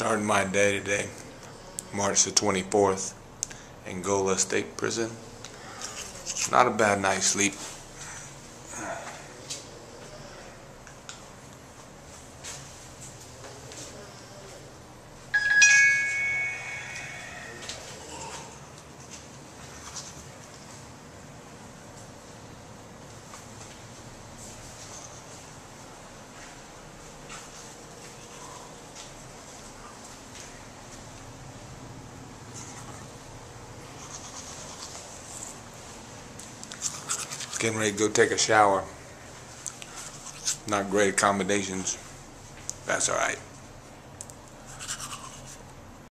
Starting my day today, March the 24th, in Angola State Prison. Not a bad night's sleep. Getting ready to go take a shower. Not great accommodations. That's alright.